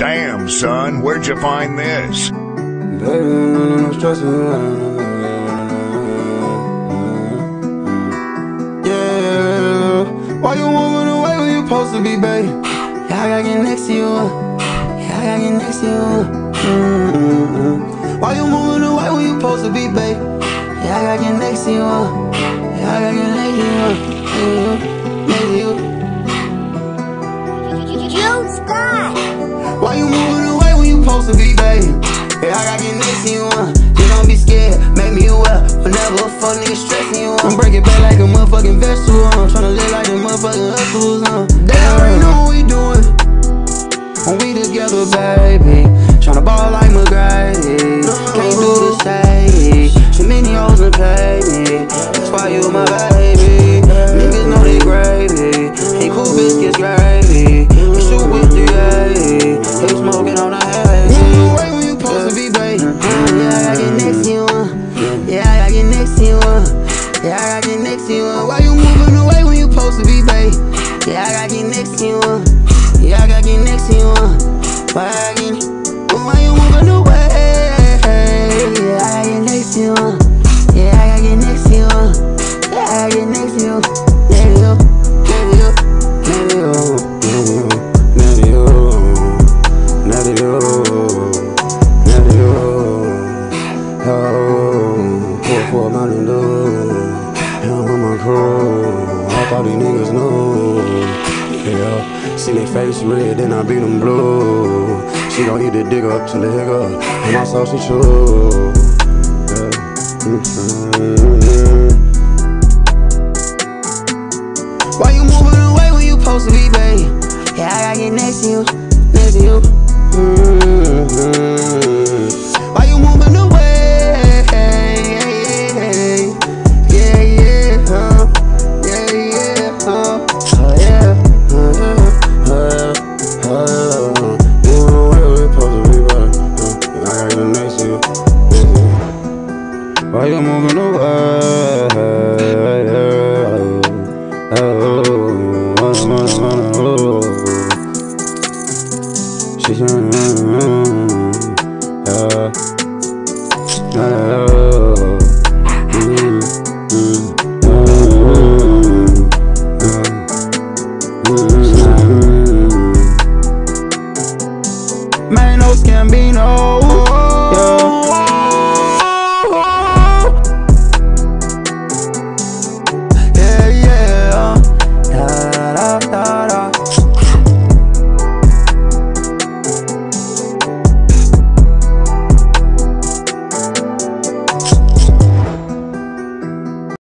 Damn, son, where'd you find this? Yeah, why you moving away when you supposed to be, babe? Yeah, I gotta get next to you. Yeah, I gotta get next to you. Why you moving away when you supposed to be, babe? Yeah, I gotta get next to you. Yeah, I gotta get supposed to be, babe? Yeah, I gotta get next to you. Uh. You don't be scared, make me aware. Whenever a fuck nigga stressing you, I'm break it back like a motherfucking vegetable. I'm tryna live like the motherfucking hustles. Uh. They already know what we doing. When we together, baby. Tryna ball like McGrady. Can't do the stage. Too many hoes pay me. That's why you my baby. Get Why you moving away? Yeah, I get next to you. Yeah, I get next to you. Yeah, I get next to you. You. You. You. You. Oh, a. I these niggas knew. Yeah, see they face red, then I beat them blue. She gon' eat the dick up till the hiccup. And my soul she true. Yeah. Mhm. Why you moving away when you supposed to be, babe? Yeah, I gotta get next to you, next to you. You moving away? Oh, oh. Oh. Mm. Man, no.